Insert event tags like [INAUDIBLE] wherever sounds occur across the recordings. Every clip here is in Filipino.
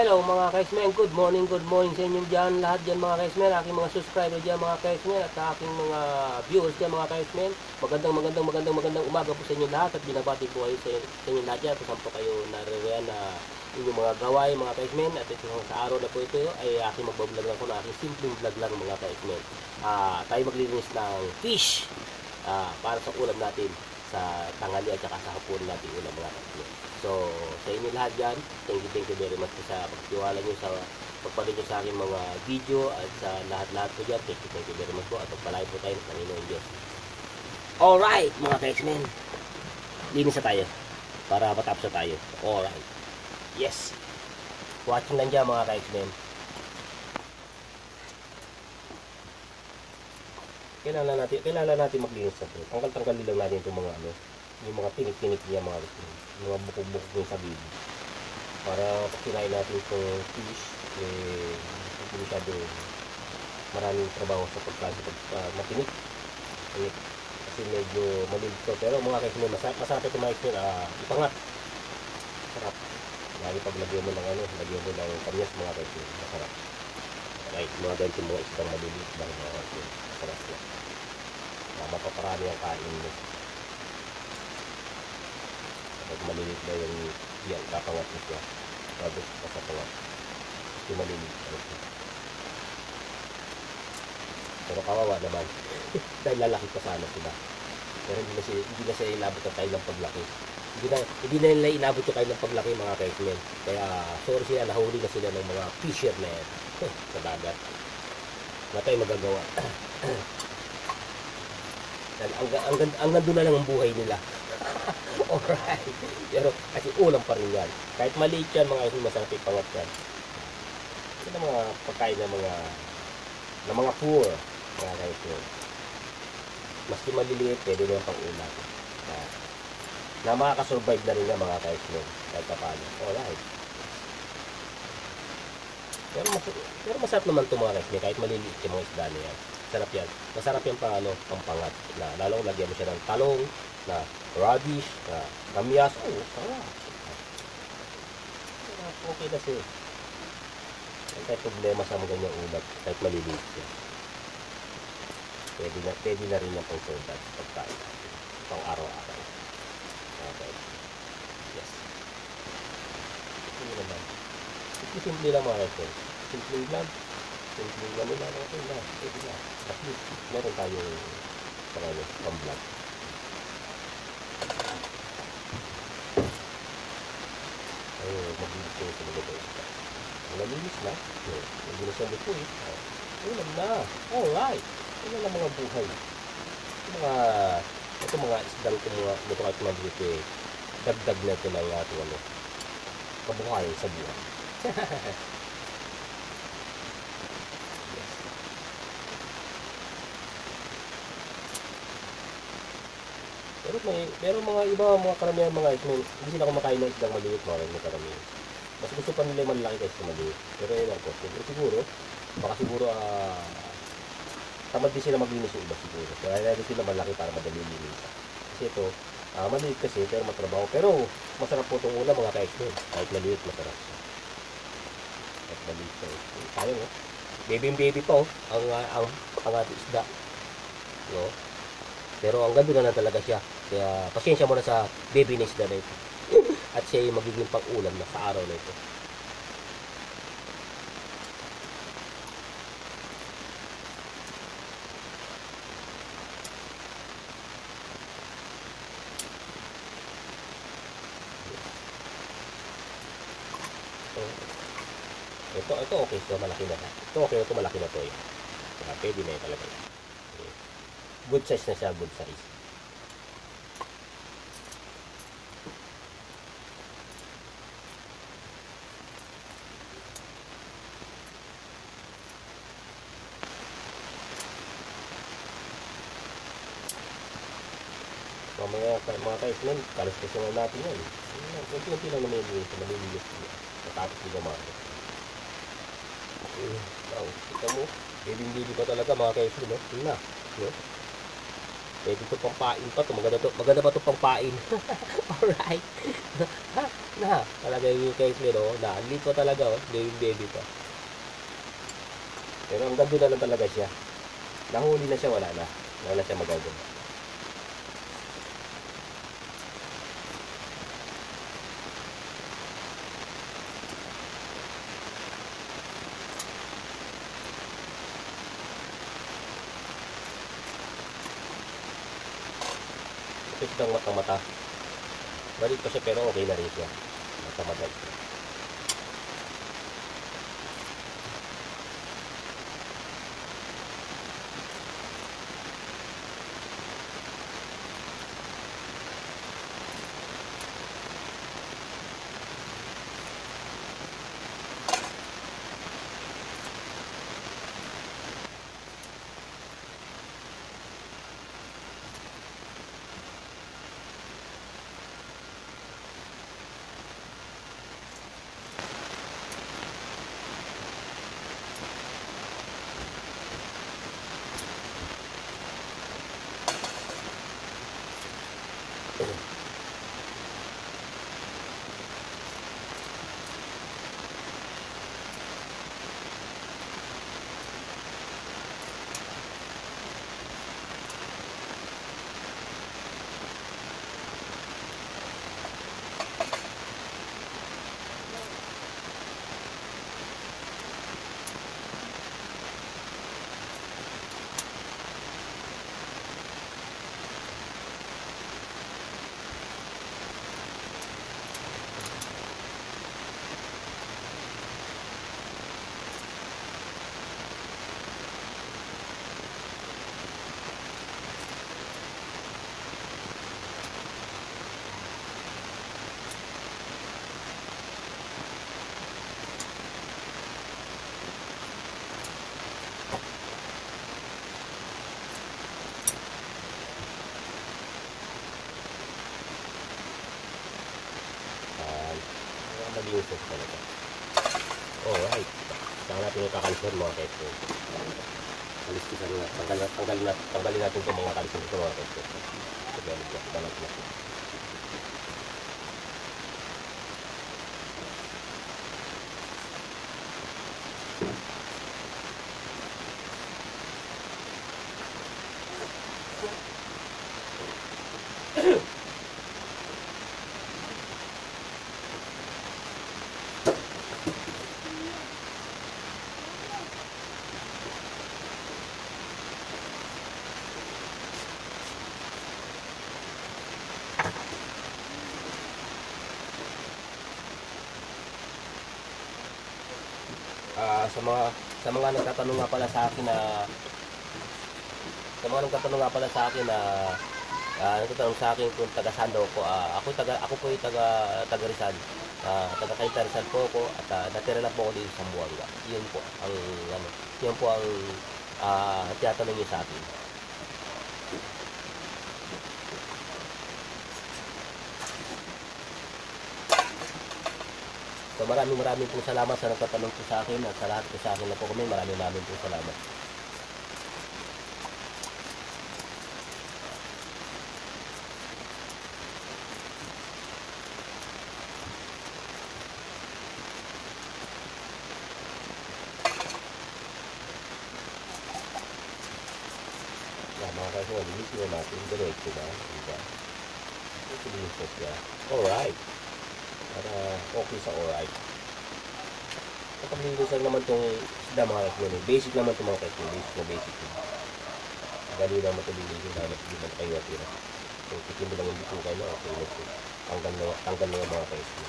Hello mga kaismen, good morning, good morning sa inyong dyan, lahat dyan mga kaismen, aking mga subscriber dyan mga kaismen, at aking mga viewers dyan mga kaismen. Magandang, magandang, magandang, magandang umaga po sa inyo lahat at binabati po kayo sa, sa inyo lahat dyan kung po kayo naririyan na inyong mga gawain mga kaismen. At ito sa araw na po ito ay aking magbablog lang po na aking simpleng vlog lang mga kaismen. Ah, tayo maglilinis ng fish ah, para sa ulam natin sa tanghali at saka sa hapon natin ulam mga kaismen. So, sa inyo lahat dyan, thank you, thank you very much sa pagtiwala nyo sa pagpalit nyo sa aking mga video at sa lahat-lahat po dyan. Thank you, thank you very much po at pagpalain po tayo ng Panginoon Diyos. Alright, mga ka-X-Men. Linis na tayo para matapos na tayo. Alright. Yes. Watching lang dyan mga ka-X-Men. Kailangan natin, kailangan natin maglinis na ito. Tanggal-tanggalin lang natin itong mga ano, yung mga tinik-tinik niya mga yung mga bukog-bukog yung sa baby. Para kinain natin itong fish, eh, hindi masyado maraming trabaho sa pagkain pag uh, matinik. Tinik. Kasi medyo maliit. Pero mga kayo masarap, masarap ito mga kayo, uh, ipangat. Sarap. Lagi pag lagyan mo ng ano, lagyan mo ng kamyas mga kayo, masarap. Right, mga ganito mga isang maliliit lang mga kayo. Masarap yan. Uh, mapaparami ang kain mo pag malilit na yung yan, kapangat mo siya. Bago kapangat kasi malilit na ito pero kawawa naman. [LAUGHS] Dahil lalaki pa sana sila. Pero hindi na siya, hindi na siya inabot ang tayo ng paglaki. Hindi na, hindi na nila inabot yung kayo ng paglaki mga kaismen kaya sorry sila nahuli na sila ng mga fishermen [LAUGHS] sa dagat. Na tayo magagawa. [CLEARS THROAT] Ang, ang, ang, ang, ang na lang ang buhay nila Alright. [LAUGHS] Pero kasi ulam pa rin yan. Kahit maliit yan mga isin, masarap ipangat yan. Ito mga pagkain ng mga ng mga poor. Mga yun. Maski maliliit, pwede naman pang ulam. Na, na makakasurvive na rin yan mga yun. Kahit pa paano. Alright. Pero, mas, pero masarap naman ito mga guys kahit maliliit yung mga isda na yan. Sarap yan. Masarap yan pang ano, pang pangat. Na, lalo lagyan mo siya ng talong, na radish, na kamyas. Oh, sarap. Sarap. Okay na siya. Ang kahit problema sa mga ganyang ulat, kahit maliliit siya. Pwede na, pwede na rin yung pang soda sa pagkain. Pang araw-araw. Okay. Yes. Ito naman. Simple-simple lang mga ito. Simple lang. Simple lang nila. Okay na. Pwede na. At least, meron tayong pang ano, pang vlog. Ay, maglinis ko sa mga ito. Nalinis na. Naglinis na ito eh. Ulam na. Alright. Ito na mga buhay. Mga ito mga isdang ko mga ito kahit mga dito eh. Dagdag na ito ng ating ano. Kabuhayan sa buhay. Pero may, pero mga iba mga karamihan mga ismen, hindi sila kumakain ng isdang maliit mga rin karamihan. Mas gusto pa nila yung malaki kaysa maliit. Pero yun ako, siguro, siguro baka siguro ah tamad din sila maglinis yung iba siguro. Kaya lagi sila malaki para madali linis. Kasi ito, ah, maliit kasi pero matrabaho. Pero masarap po itong ulam mga kaismen. Kahit maliit, masarap siya. Kahit maliit siya. Sayang oh. Baby baby pa oh. Ang, ah, ang, ang ating isda. No? Pero ang ganda na talaga siya. Kaya pasensya mo na sa baby na isda na ito. [LAUGHS] At siya yung magiging pang-ulam na sa araw na ito. Ito, ito okay so malaki na. Ito okay ito malaki na to. Kaya pwede na yun talaga. Okay. Good size na siya, good size. Mamaya, mga kaisman, kalas-kalas na natin yan. Kunti-kunti lang naman yung sa malilinis niya. Matapos din naman. Eh, wow, kita mo, biling-bili pa talaga mga kaisman, no? Yun na, no? Pwede ito pang pain pa to. Maganda, to, maganda pa ito pang pain. [LAUGHS] Alright. [LAUGHS] na, talaga yung guys men, oh. Na, liit pa talaga, oh. Baby baby pa. Pero ang ganda na lang talaga siya. Nahuli na siya, wala na. Wala na siya magagawa. Ito ng mata-mata. Pa siya pero okay na rin siya. Mata-mata. Malinis talaga. Alright. Saka natin kakalisan mga keso. Kaliskisan na. Tanggal, tanggal tanggalin natin itong mga kalisan ito mga keso. Tagalog na. Balag na. Ah, sa mga sa mga nagtatanong nga pala sa akin na sa mga nagtatanong nga pala sa akin na ah, nagtatanong sa akin kung taga saan daw ako. Ah, ako taga ako po ay taga taga Rizal. Ah, taga Cainta Rizal po ako at ah, natira lang po ako dito sa Buanga. Yun po ang ano, yun po ang ah tinatanong niyo sa akin. Maraming maraming pong salamat sa nagtatanong po sa akin at sa lahat po sa akin na po kami. Maraming maraming pong salamat. Alright. Para okay sa alright. Kapag naman itong isda mga kasi Basic naman itong mga kasi Basic na basic. Dali naman ito lilisin dahil hindi man kayo natira. So, tikin mo lang yung bito kayo na okay na ito. Tanggal na, tanggal na yung mga kasi.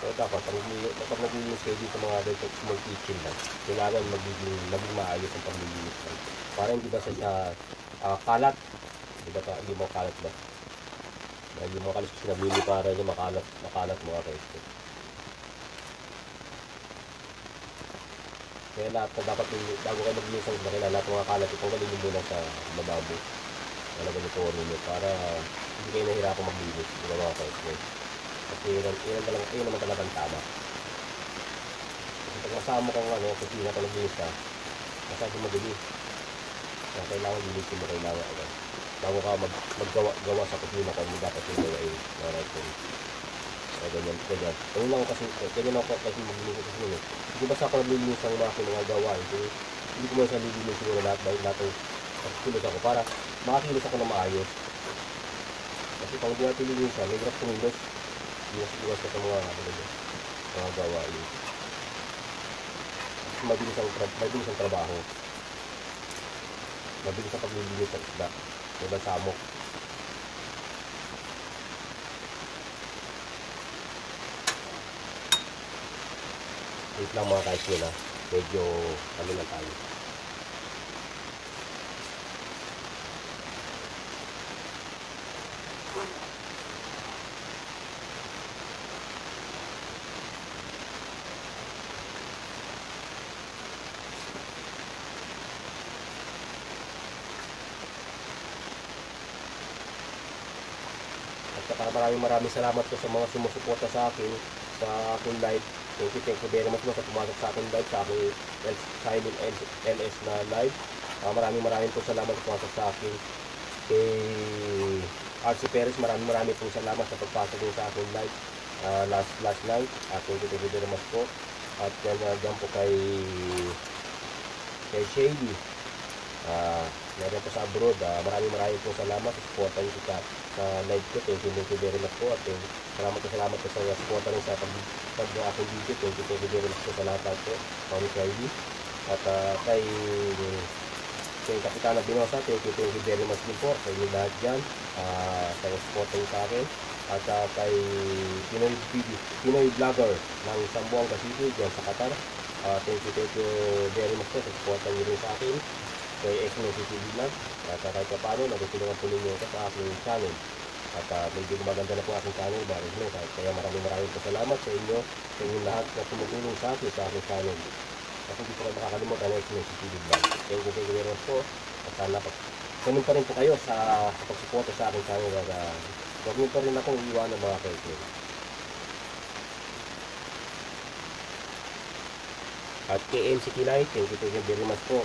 So, dapat, pag, kapag naglilinis kayo dito mga dito, small kitchen lang, kailangan magiging, maging maayos ang paglilinis lang. Para hindi ba sa uh, kalat, hindi ba hindi mo kalat ba? Dahil yung mga kalis kasi nabili para niya makalat, makalat mga resto. Kaya lahat na dapat bago kayo maglinis ang bakila, lahat ng mga kalat, itanggalin nyo muna sa lababo. Nalagyan nyo tono nyo para hindi kayo nahirapan maglinis. Ba mga resto? Kasi yun, yun, talaga, yun naman talagang tama. Kasi pag masama kang ano, kusina ka naglinis ka, masyado madumi. Kaya kailangan linisin mo kailangan agad. Bago ka mag, maggawa gawa sa kusina kung ano dapat yung gawain. Alright, so, so ganyan, ganyan. Ganyan lang kasi, eh, ganyan ako kasi maglilinis kasi yun eh. Hindi basta ako naglilinis ng mga aking mga gawain. Hindi, hindi ko man siya lilinis siguro lahat dahil lahat ng kilos ako para makakilos ako na maayos. Kasi pag hindi natin lilinisan, may hirap kumilos. Iwas-iwas ka sa mga, ano, mga gawain mabilis ang, mabilis ang trabaho. Mabilis ang paglilinis ng isda. Diba samok. Wait lang mga yun ha. Medyo ano lang tayo. At saka maraming salamat po sa mga sumusuporta sa akin sa aking live. Thank you, thank you very much po sa pumasok sa aking live, sa aking L- LS na live. Ah, maraming maraming po salamat sa pumasok sa akin. Kay RC Perez, maraming maraming po salamat sa pagpasok niyo sa aking live ah, last last night. At thank you, thank you very much po. At yan, uh, dyan po kay kay Shady. Ah, meron po sa abroad. Ah, maraming maraming po salamat sa support niyo sa, sa live ko. Thank you, thank you very much po. At eh, salamat po salamat po sa support rin sa pag pag aking video. Thank you, thank you very much po sa lahat po. Kami Shady. At ah, kay kay Kapitana Binosa, thank you, thank you very much din po sa inyo lahat dyan. Ah, sa support niyo sa akin. At ah, kay Pinoy, Pinoy Vlogger ng Sambuanga City dyan sa Qatar. Ah, thank you, thank you very much po sa support niyo rin sa akin kay Exmo TV Vlog. At uh, kahit pa paano natutulungan po ninyo ako sa aking channel. At uh, medyo gumaganda na po aking channel baris mo kaya maraming maraming po salamat sa inyo sa inyong lahat na tumutulong sa akin sa aking channel. At hindi po kayo makakalimutan ang Exmo TV Vlog. Thank you thank you very much po. At sana pa ganun pa rin po kayo sa, sa pagsuporta sa aking channel. At uh, huwag niyo pa rin akong iwanan mga kaibigan at kay MC Kilay, thank thank you very much po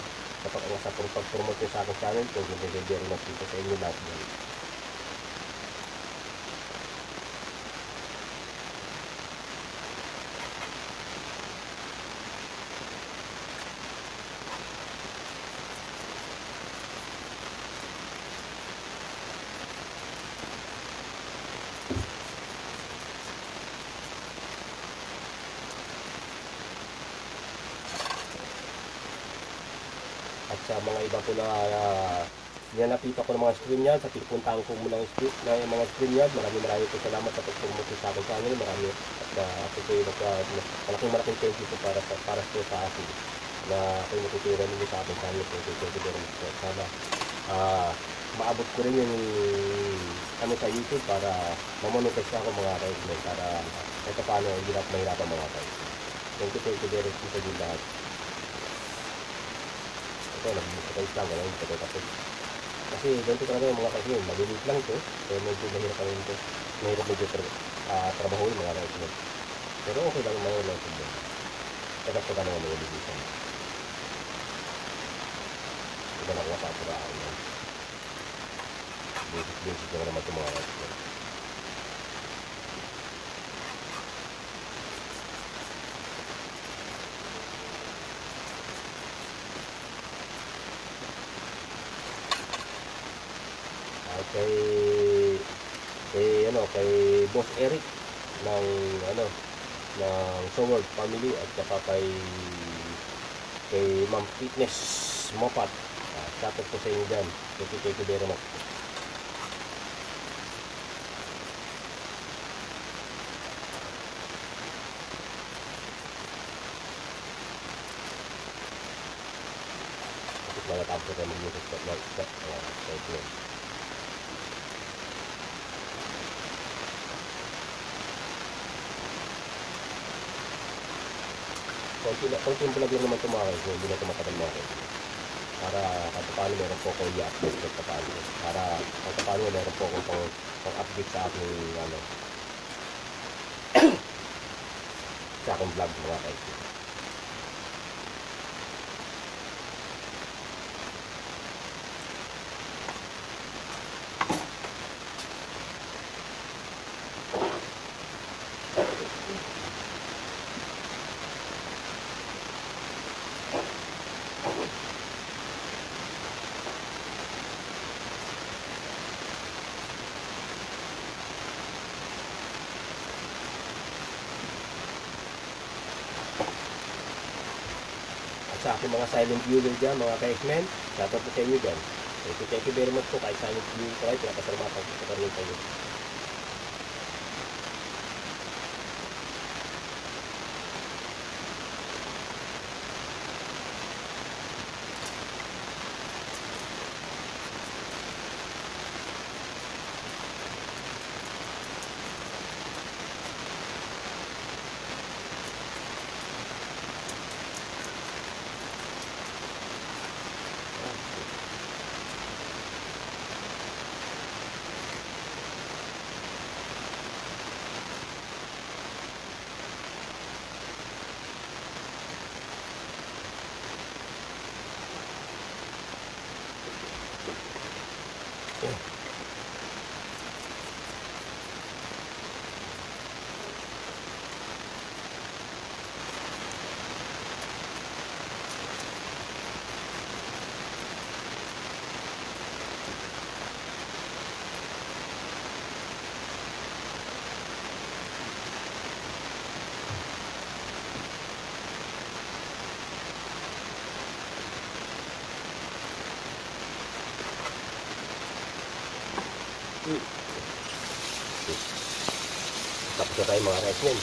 sa pag sa pag-promote niyo sa aking channel. You very much dito sa inyo lahat. yan. At sa po na uh, ninanapita ko ng mga stream yan, sa pipuntahan ko muna ng stream, yung mga stream yan, maraming maraming po salamat sa pag-promote sa akin channel, marami at uh, ako po yung nagka, malaking malaking thank you po para sa, para po sa akin na yung natutira ninyo sa akin channel po, thank you very much po. Sana ah, maabot ko rin yung ano sa YouTube para mamonetize ako mga kaibigan para kahit paano hindi na mahirapan mga kaibigan. Thank you, thank you very much sa inyo lahat. Ito, nag-monetize lang, gano'n, ito tapos. Kasi ganito talaga yung mga kaibigan, malilit lang ito, kaya medyo mahirap lang ito. Mahirap medyo tra uh, trabaho yung mga kaibigan. Pero okay lang mga kaibigan. Kaya pa naman mga lilitan. Iba na mga paturaan yan. Basic basic lang naman ito mga kaibigan. At kay kay ano kay Boss Eric ng ano ng Soward Family at saka kay kay Ma'am Fitness Mopat. Uh, shoutout po sa inyo dyan. Thank you, thank you very much. Tapos mga tapos na mag-music sa mga sa mga konti na, konti vlog lang naman tumakay so hindi na tumatagal kaibigan. Para kahit paano meron po akong i-update kahit paano. Para kahit paano meron po akong pang, pang update sa aking ano [CLEARS THROAT] sa aking vlog mga kaibigan. Sa aking mga silent viewer dyan, mga ka-X-Men. Shoutout po sa inyo dyan. Thank you, thank you very much po kahit silent viewer ko kayo. Pinakasalamatan ko sa karoon kayo. Na tayo mga ka-X-Men.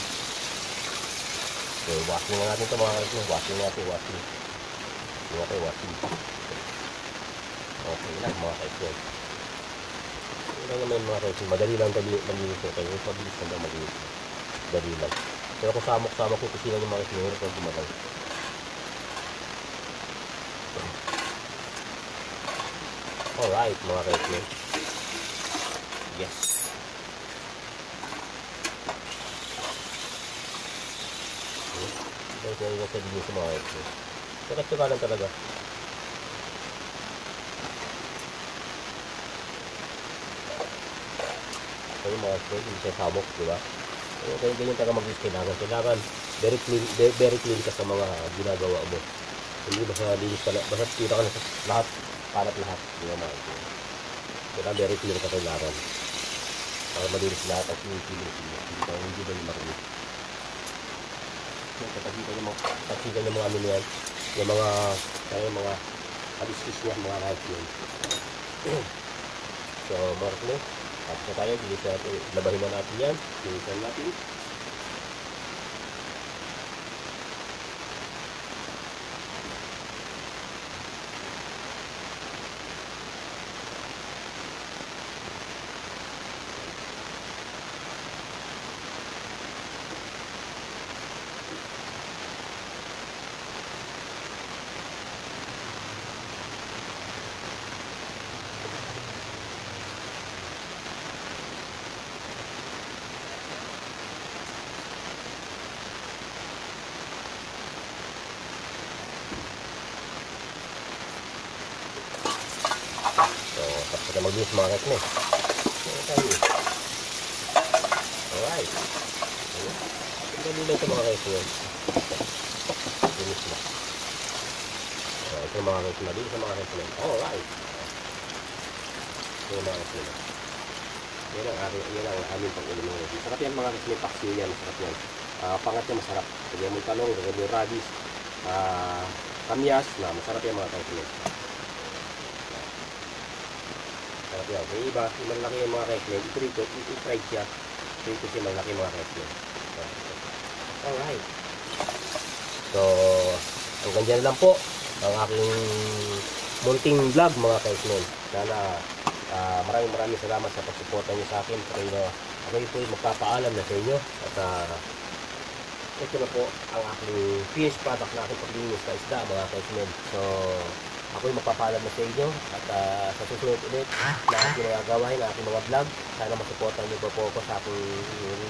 So, washing na natin ito mga ka-X-Men. Washing natin, washing. Hindi natin washing. Okay lang mga ka-X-Men. Hindi lang naman mga ka-X-Men. Madali lang malinis ito. Kaya mabilis lang daw malinis. Dali lang. Pero kung samok-samok yung kusina ng mga ka-X-Men, hirap lang gumalaw. Alright mga ka-X-Men. Yes. Ito yung nasa din sa mga ito. Tsakat-tsaka lang talaga. Yung mga ito, yung sa samok, di ba? Kaya ganyan, ganyan talaga mag kailangan. Kailangan very clean, very, clean ka sa mga ginagawa mo. Hindi basta linis ka na, basta kita ka na sa lahat, parat lahat. Di ba mga ito? Kailangan very clean ka kailangan. Para malinis lahat at yung kilos mo. Hindi hindi ba yung marinis. Katagitan yung mga, katagitan yung mga ano yan, yung mga, kaya mga kaliskis niya, mga kahit [CLEARS THROAT] yun. so, mark mo, tapos na tayo, dilisan natin, labahin na natin yan, dilisan natin. Tapos na mag-use mga kakme. So, tayo. Alright. Ayan. Ang dali lang sa mga kakme. Linis na. So, ito yung mga kakme. Dito sa mga kakme. Alright. Ito yung mga kakme. Yan ang aking, yan ang aming pang-ulam ngayon. Masarap yan mga kakme. Paksiw yan. Masarap yan. Ah, pangat niya masarap. Lagyan mo yung talong, lagyan mo yung radis, ah, kamyas, na masarap yan mga kakme. Sarap yan. Yung iba, yung malaki yung mga wrestling, ito rito, i-fried siya. Ito rito siya malaki yung mga wrestling. Alright. So, hanggang dyan lang po ang aking munting vlog mga kaismen. Sana ah, maraming maraming salamat sa pagsuporta niyo sa akin. Pero ako po ay magpapaalam na sa inyo. At ah, ito na po ang aking finished product na aking paglinis sa isda mga kaismen. So, ako'y magpapaalam na sa inyo at ah, sa susunod ulit na aking mga gawain, na aking mga vlog. Sana masuportan niyo po po ako sa aking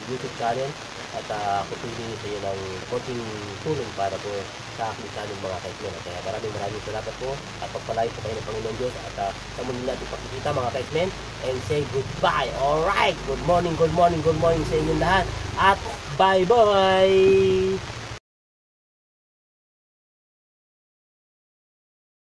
YouTube channel at uh, ako pili sa inyo ng konting tulong para po sa aking channel mga kaismen. Kaya maraming maraming salamat po at pagpalain po kayo ng Panginoon Diyos at uh, sa muli natin pakikita mga kaismen and say goodbye. Alright! Good morning good morning good morning sa inyo lahat. At bye bye